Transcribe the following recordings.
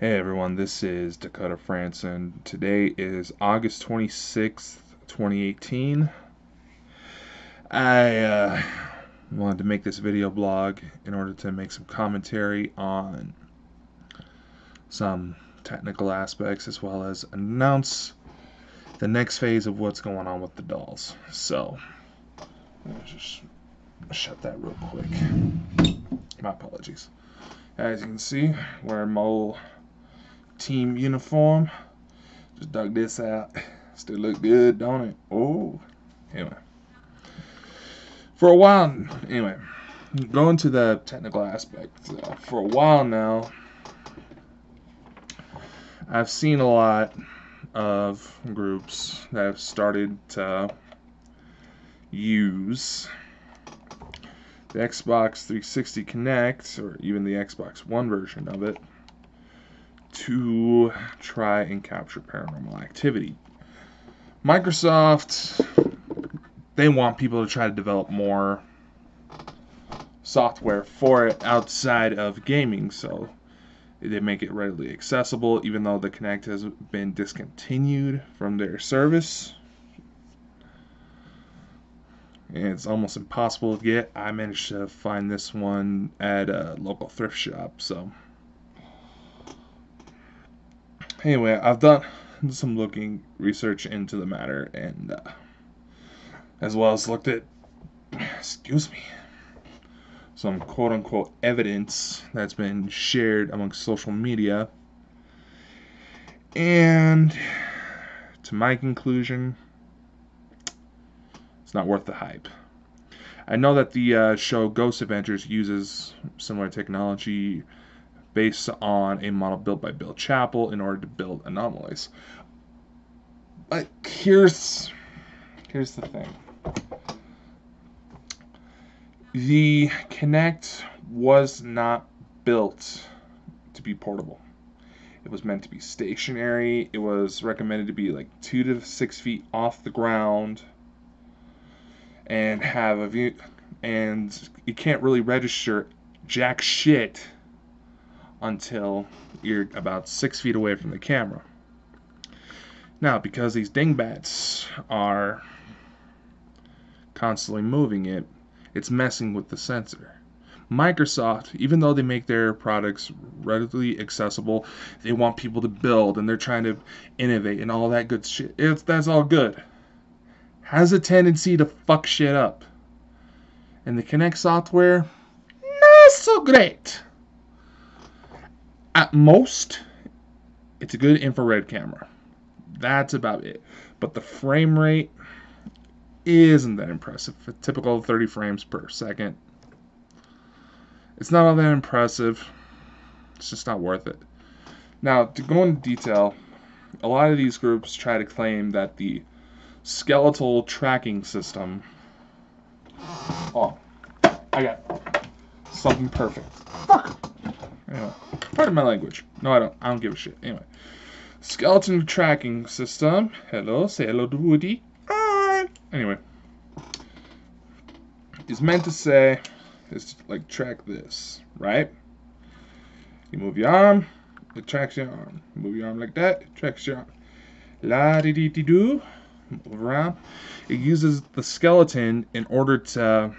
Hey everyone, this is Dakota Frandsen. Today is August 26th, 2018. I uh, wanted to make this video blog in order to make some commentary on some technical aspects as well as announce the next phase of what's going on with the dolls. So, let's just shut that real quick. My apologies. As you can see, wearing my old team uniform. Just dug this out. Still look good, don't it? Oh, anyway. For a while, anyway, going to the technical aspects. Uh, for a while now, I've seen a lot of groups that have started to use the Xbox 360 Kinect, or even the Xbox One version of it, to try and capture paranormal activity. Microsoft, they want people to try to develop more software for it outside of gaming, so they make it readily accessible, even though the Kinect has been discontinued from their service. And it's almost impossible to get. I managed to find this one at a local thrift shop, so anyway, I've done some looking research into the matter and uh, as well as looked at excuse me some quote unquote evidence that's been shared amongst social media. And to my conclusion it's not worth the hype. I know that the uh, show Ghost Adventures uses similar technology based on a model built by Bill Chappell in order to build anomalies. But here's here's the thing. The Kinect was not built to be portable. It was meant to be stationary. It was recommended to be like two to six feet off the ground and have a view and you can't really register jack shit until you're about six feet away from the camera. Now, because these dingbats are constantly moving it, it's messing with the sensor. Microsoft, even though they make their products readily accessible, they want people to build and they're trying to innovate and all that good shit. That's all good. Has a tendency to fuck shit up. And the Kinect software, not so great. At most, it's a good infrared camera. That's about it. But the frame rate isn't that impressive. A typical 30 frames per second. It's not all that impressive. It's just not worth it. Now, to go into detail, a lot of these groups try to claim that the skeletal tracking system. Oh, I got something perfect. Fuck! Anyway, pardon my language. No, I don't. I don't give a shit. Anyway, skeleton tracking system. Hello, say hello to Woody. Anyway, is meant to say is like track this, right? You move your arm, it tracks your arm. Move your arm like that, it tracks your arm. La di di di do. Move around. It uses the skeleton in order to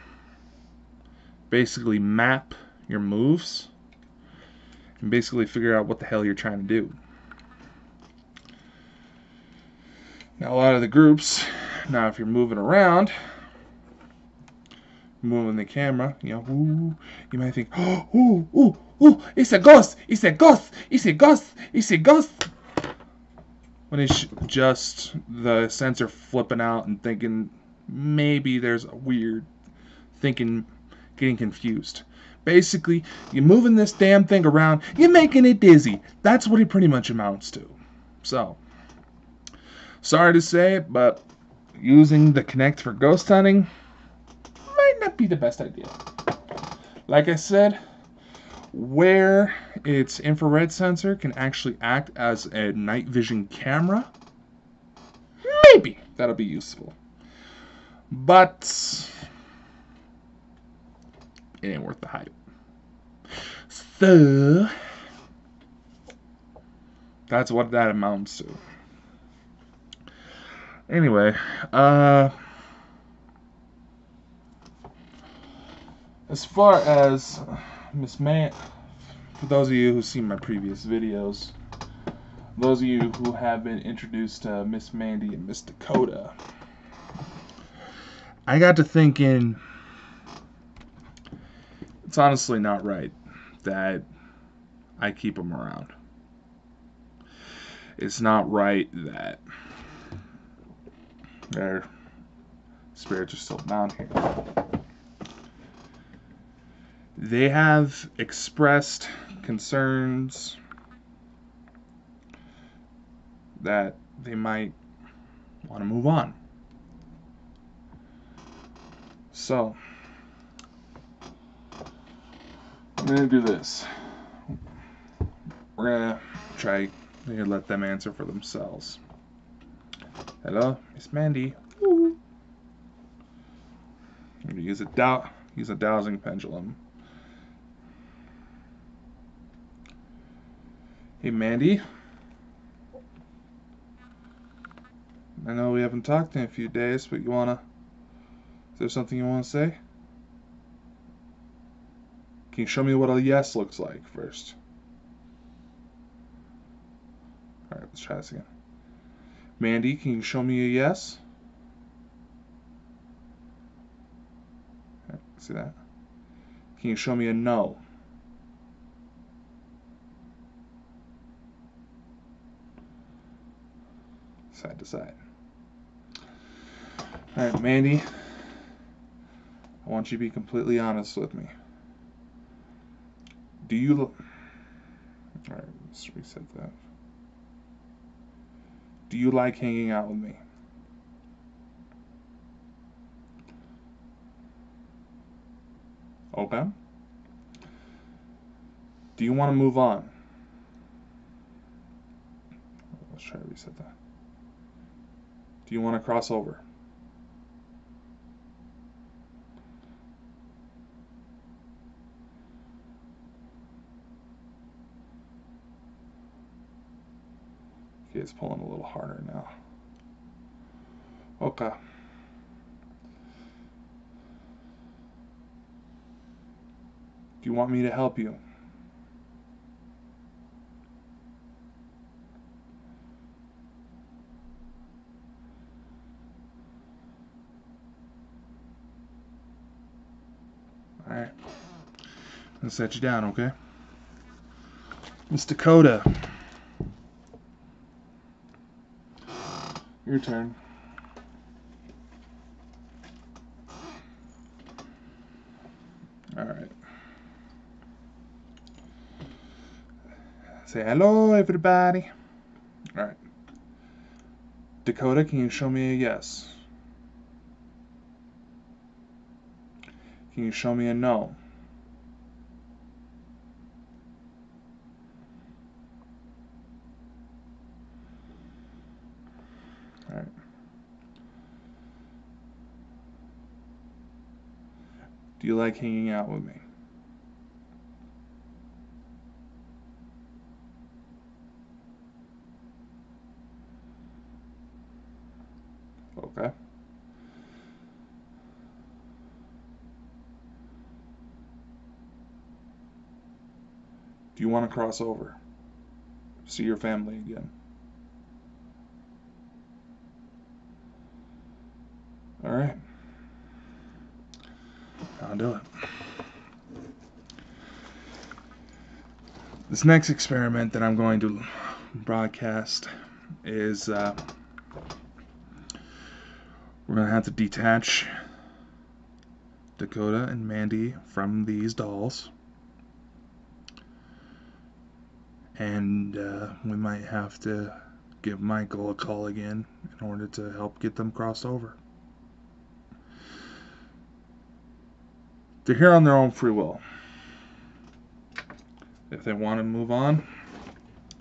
basically map your moves and basically figure out what the hell you're trying to do. Now, a lot of the groups, now if you're moving around, moving the camera, you know, ooh, you might think, oh, ooh, ooh, it's a ghost, it's a ghost, it's a ghost, it's a ghost. When it's just the sensor flipping out and thinking maybe there's a weird thinking, getting confused. Basically, you're moving this damn thing around, you're making it dizzy. That's what it pretty much amounts to. So, sorry to say but using the Kinect for ghost hunting might not be the best idea. Like I said, where its infrared sensor can actually act as a night vision camera, maybe that'll be useful. But it ain't worth the hype. So, That's what that amounts to. Anyway, uh, as far as Miss Man, for those of you who've seen my previous videos, those of you who have been introduced to Miss Mandy and Miss Dakota, I got to thinking it's honestly not right that I keep them around. It's not right that their spirits are still down here. They have expressed concerns that they might want to move on. So, I'm to do this. We're to try to let them answer for themselves. Hello, Miss Mandy. Ooh. Use a dow use a dowsing pendulum. Hey Mandy. I know we haven't talked in a few days, but you wanna is there something you wanna say? Can you show me what a yes looks like first? Alright, let's try this again. Mandy, can you show me a yes? See that? Can you show me a no? Side to side. Alright, Mandy. I want you to be completely honest with me. Do you... Alright, let's reset that. Do you like hanging out with me? Okay. Do you want to move on? Let's try to reset that. Do you want to cross over? Okay, it's pulling a little harder now. Okay. Do you want me to help you? Alright. I'll set you down, okay? Miss Dakota. Your turn. Alright. Say hello, everybody. Alright. Dakota, can you show me a yes? Can you show me a no? Alright. Do you like hanging out with me? Okay. Do you want to cross over? See your family again? All right. I'll do it. This next experiment that I'm going to broadcast is uh, we're going to have to detach Dakota and Mandy from these dolls. And uh, we might have to give Michael a call again in order to help get them crossed over. They're here on their own free will. If they want to move on,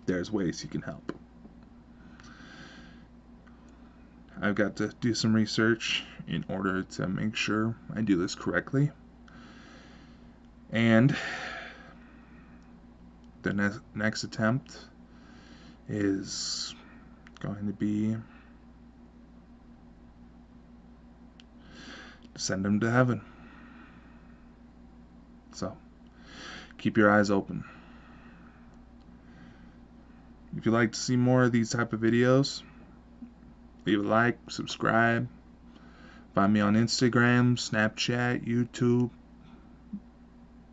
there's ways you can help. I've got to do some research in order to make sure I do this correctly. And the ne next attempt is going to be send him to heaven. So keep your eyes open. If you'd like to see more of these type of videos, leave a like, subscribe. Find me on Instagram, Snapchat, YouTube.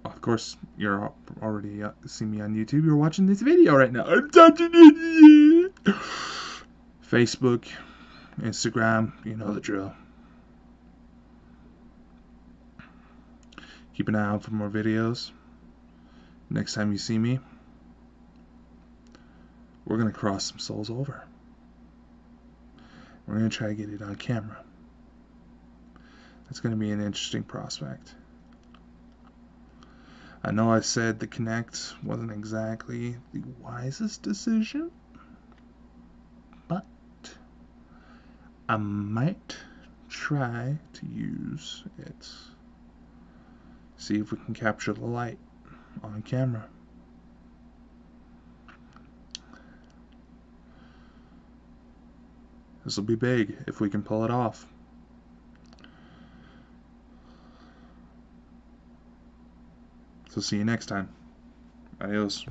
Of course, you're already uh, seeing me on YouTube. You're watching this video right now. I'm touching idiot. Facebook, Instagram, you know the drill. Keep an eye out for more videos. Next time you see me, we're going to cross some souls over. We're going to try to get it on camera. That's going to be an interesting prospect. I know I said the Kinect wasn't exactly the wisest decision, but I might try to use it. See if we can capture the light on camera. This will be big if we can pull it off. So see you next time. Adios.